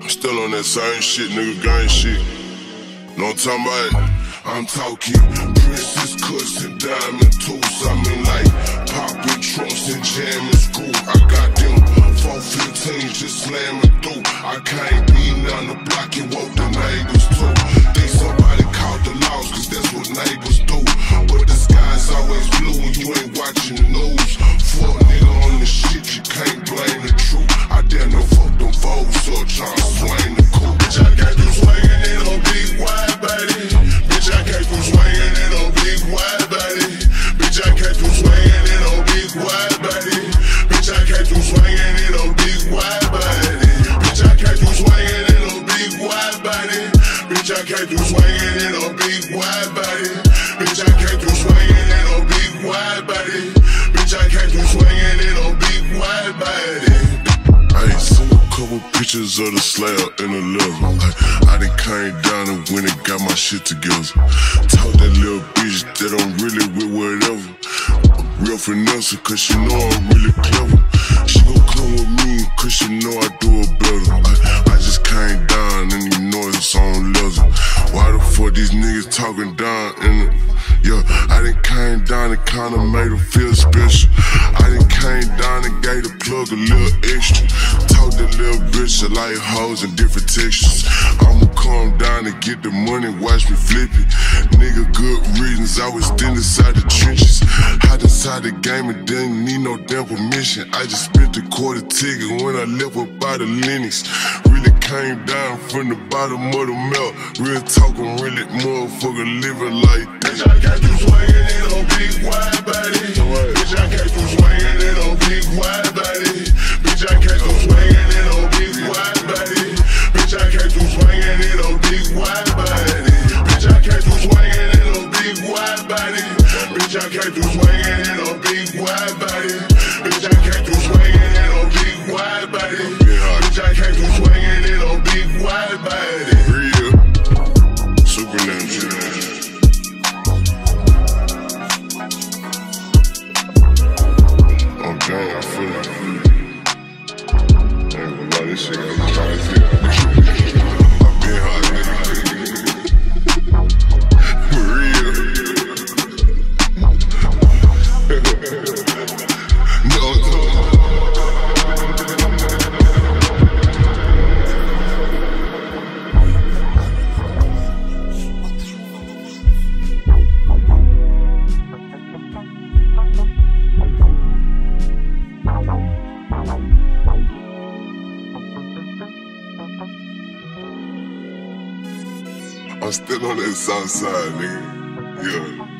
I'm still on that same shit, nigga, gang shit. Know what I'm talking? I'm talking princess cuts and diamond tools. I mean, like popping trunks and jamming school. I got them 415 just slamming through. I can't be on the block and woke the neighbors too. Think somebody called the laws, cause that's what neighbors do. But the sky's always blue when you ain't watching the news. Swinging in a big wide body. Bitch, I catch you swinging in a big wide body. Bitch, I catch you swinging in a big wide body. I ain't seen a couple pictures of the slab in the leather. Like, I done came down and went and got my shit together. Talk that little bitch that I'm really with whatever. Real finesse, cause she know I'm really clever. Cause you know I do it better. I, I just came down and you know it's on leather. Why the fuck these niggas talking down in the yeah, I done came down and kinda made her feel special. I done came down and gave the plug a little extra. Talk that little bitch I like hoes and different textures. I'ma come down and get the money, watch me flip it. Nigga, good reasons, I was still inside the trenches. Hide inside the game and didn't need no damn permission. I just spent the quarter ticket when I left up by the Lennox. Really came down from the bottom of the melt. Real talking, really motherfucker living like this. Gonna lie, this I'm still on that south side, nigga. Yeah.